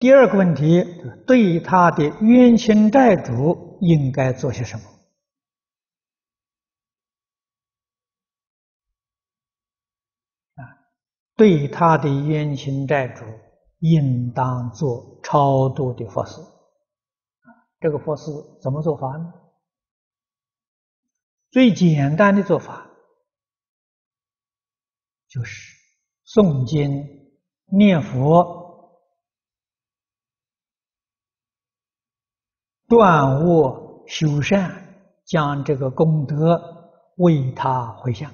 第二个问题，对他的冤亲债主应该做些什么？啊，对他的冤亲债主，应当做超度的佛事。这个佛事怎么做法呢？最简单的做法，就是诵经、念佛。断恶修善，将这个功德为他回向。